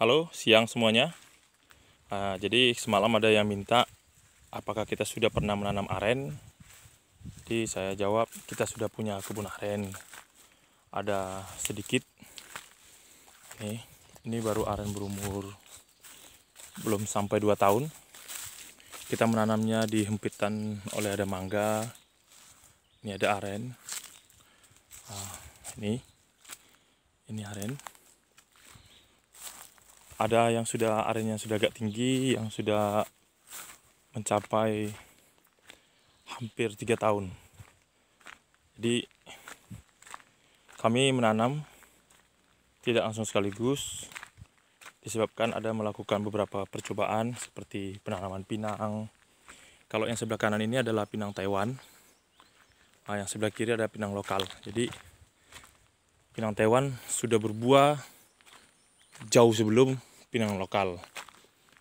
Halo, siang semuanya. Nah, jadi semalam ada yang minta apakah kita sudah pernah menanam aren. Jadi saya jawab kita sudah punya kebun aren. Ada sedikit. Nih, ini baru aren berumur belum sampai 2 tahun. Kita menanamnya di hempitan oleh ada mangga. Ini ada aren. Nah, ini ini aren ada yang sudah arennya sudah agak tinggi yang sudah mencapai hampir tiga tahun. Jadi kami menanam tidak langsung sekaligus disebabkan ada melakukan beberapa percobaan seperti penanaman pinang. Kalau yang sebelah kanan ini adalah pinang Taiwan nah, yang sebelah kiri ada pinang lokal. Jadi pinang Taiwan sudah berbuah jauh sebelum pinang lokal.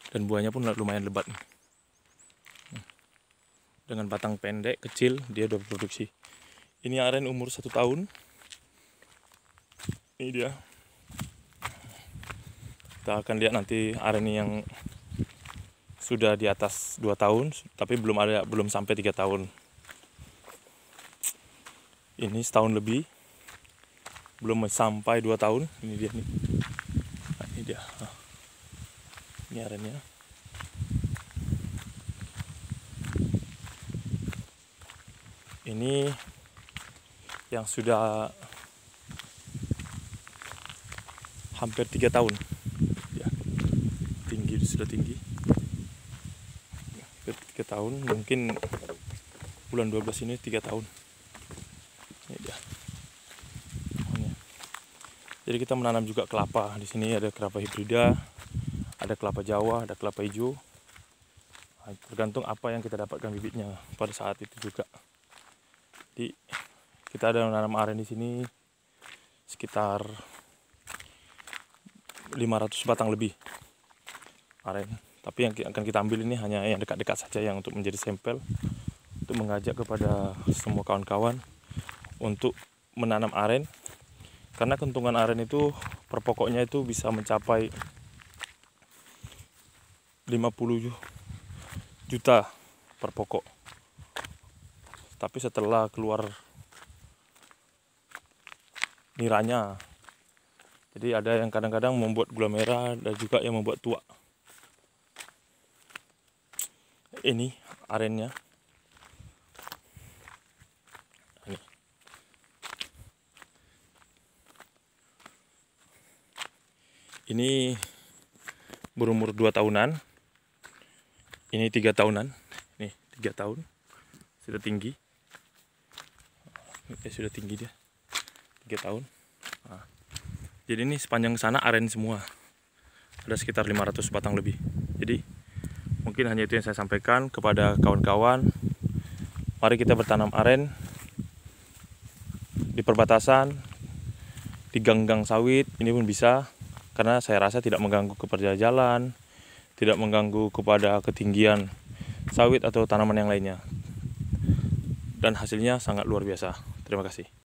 Dan buahnya pun lumayan lebat. Dengan batang pendek kecil dia udah produksi. Ini aren umur satu tahun. Ini dia. Kita akan lihat nanti aren yang sudah di atas dua tahun tapi belum ada belum sampai tiga tahun. Ini setahun lebih. Belum sampai dua tahun. Ini dia nih ini arennya ini yang sudah hampir tiga tahun. Ya tinggi sudah tinggi. Hampir tiga tahun mungkin bulan 12 ini tiga tahun. Ini dia. Jadi kita menanam juga kelapa di sini ada kelapa hibrida ada kelapa jawa ada kelapa hijau. Nah, tergantung apa yang kita dapatkan bibitnya pada saat itu juga. Jadi kita ada menanam aren di sini sekitar 500 batang lebih aren. Tapi yang akan kita ambil ini hanya yang dekat-dekat saja yang untuk menjadi sampel untuk mengajak kepada semua kawan-kawan untuk menanam aren. Karena kentungan aren itu per pokoknya itu bisa mencapai 50 juta per pokok. Tapi setelah keluar niranya jadi ada yang kadang-kadang membuat gula merah dan juga yang membuat tua. Ini arennya. Ini. Berumur 2 tahunan ini tiga tahunan. Nih tiga tahun. Sudah tinggi. Eh, sudah tinggi dia. Tiga tahun. Nah. jadi ini sepanjang sana aren semua. Ada sekitar 500 batang lebih. Jadi mungkin hanya itu yang saya sampaikan kepada kawan-kawan. Mari kita bertanam aren di perbatasan di gang-gang sawit. Ini pun bisa karena saya rasa tidak mengganggu kepada jalan tidak mengganggu kepada ketinggian sawit atau tanaman yang lainnya. Dan hasilnya sangat luar biasa. Terima kasih.